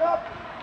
Up.